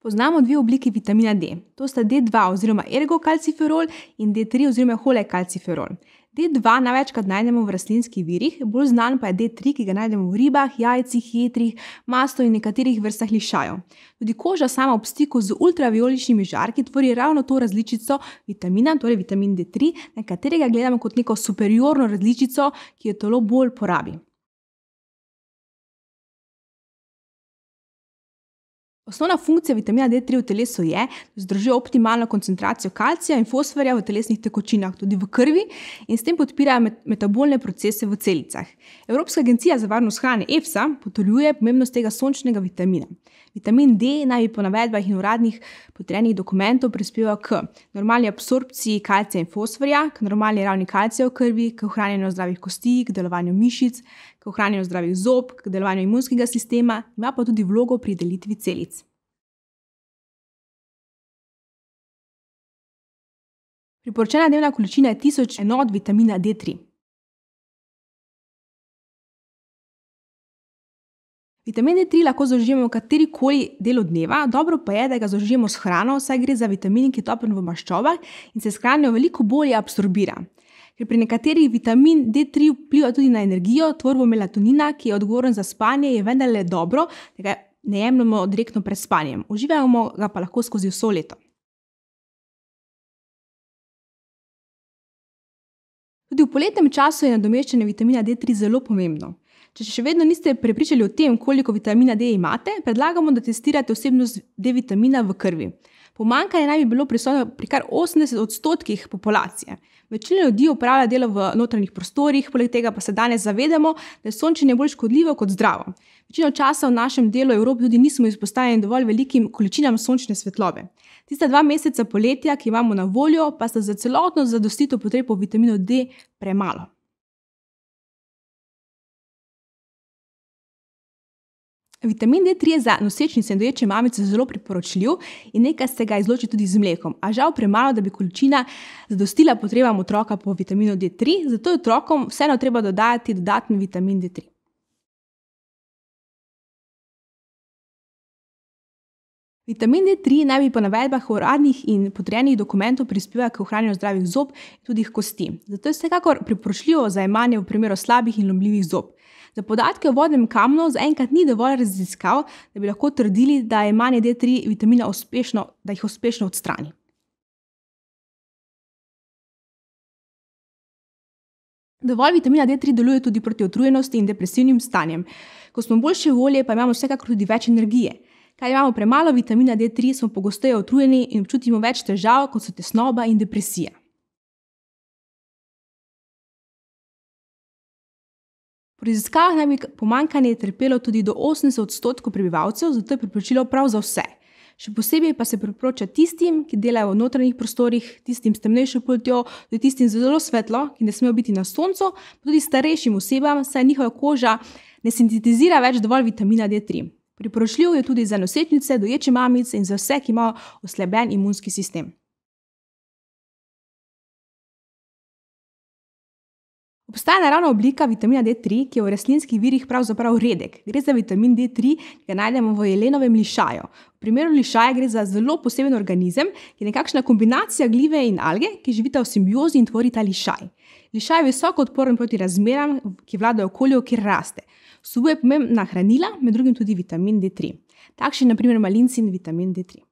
Poznamo dve obliki vitamina D. To sta D2 oziroma ergokalciferol in D3 oziroma holekalciferol. D2 največkrat najdemo v rastlinskih virih, bolj znan pa je D3, ki ga najdemo v ribah, jajcih, jetrih, maslu in nekaterih vrstah lišajev. Tudi koža sama ob stiku z ultravioličnimi žarki tvori ravno to različico vitamina, torej vitamin D3, na katerega gledamo kot neko superiorno različico, ki jo telo bolj porabi. Osnovna funkcija vitamina D3 v telesu je, da združuje optimalno koncentracijo kalcija in fosforja v telesnih tekočinah, tudi v krvi, in s tem podpira metabolne procese v celicah. Evropska agencija za varnost hrane EFSA potrjuje pomembnost tega sončnega vitamina. Vitamin D naj bi po navedbah in uradnih potrebnih dokumentov prispeval k normalni absorpciji kalcija in fosforja, k normalni ravni kalcija v krvi, k ohranjanju zdravih kosti, k delovanju mišic, k ohranjanju zdravih zob, k delovanju imunskega sistema, ima pa tudi vlogo pri delitvi celic. Priporočena dnevna količina je 1000 enot vitamina D3. Vitamin D3 lahko zaužijemo v kateri koli delu dneva, dobro pa je, da ga zaužijemo s hrano, saj gre za vitamin, ki je topen v maščobah in se s hrano veliko bolje absorbira. Ker pri nekaterih vitamin D3 vpliva tudi na energijo, tvorbo melatonina, ki je odgovoren za spanje, je vendarle dobro, da ga ne jemljemo direktno pred spanjem. Uživamo ga pa lahko skozi vso leto. Tudi v poletnem času je nadomeščanje vitamina D3 zelo pomembno. Če še vedno niste prepričali o tem, koliko vitamina D imate, predlagamo, da testirate vsebnost D vitamina v krvi. Pomankanje naj bi bilo prisotno pri kar 80 odstotkih populacije. Večina ljudi upravlja delo v notranjih prostorih, poleg tega pa se danes zavedamo, da je sončenje bolj škodljivo kot zdravo. Večino časa v našem delu Evrope tudi nismo izpostavljeni dovolj velikim količinam sončne svetlobe. Tista dva meseca poletja, ki imamo na voljo, pa sta za celotno zadostitev potreb po vitaminu D premalo. Vitamin D3 je za nosečnice in doječe mamice zelo priporočljiv in nekaj se ga izloči tudi z mlekom, a žal premalo, da bi količina zadostila potrebam otroka po vitaminu D3, zato je otrokom vseeno treba dodajati dodatni vitamin D3. Vitamin D3 naj bi po navedbah uradnih in potrjenih dokumentov prispeval k ohranjanju zdravih zob in tudi kosti. Zato je vsekakor priporočljivo za jemanje v primeru slabih in lomljivih zob. Za podatke o vodnem kamnu zaenkrat ni dovolj raziskav, da bi lahko trdili, da je manj D3 vitamina uspešno, da jih uspešno odstrani. Dovolj vitamina D3 deluje tudi proti utrujenosti in depresivnim stanjem. Ko smo boljše volje, pa imamo vsekakor tudi več energije. Kaj imamo premalo vitamina D3, smo pogosteje utrujeni in občutimo več težav, kot so tesnoba in depresija. Po raziskavah naj bi pomankanje trpelo tudi do 80 odstotkov prebivalcev, zato je priporočilo prav za vse. Še posebej pa se priporoča tistim, ki delajo v notranjih prostorih, tistim s temnejšo poltjo, tudi tistim zelo svetlo, ki ne smejo biti na soncu, pa tudi starejšim osebam, saj njihova koža ne sintetizira več dovolj vitamina D3. Priporočljiv je tudi za nosečnice, doječe mamice in za vse, ki imajo oslaben imunski sistem. Obstaja naravna oblika vitamina D3, ki je v rastlinskih virih pravzaprav redek. Gre za vitamin D3, ki ga najdemo v jelenovem lišaju. V primeru lišaja gre za zelo poseben organizem, ki je nekakšna kombinacija glive in alge, ki živita v simbiozi in tvori ta lišaj. Lišaj je visoko odporen proti razmeram, ki vladajo okolju, kjer raste. Vsebuje pomembna hranila, med drugim tudi vitamin D3. Takšni, naprimer, malinci in vitamin D3.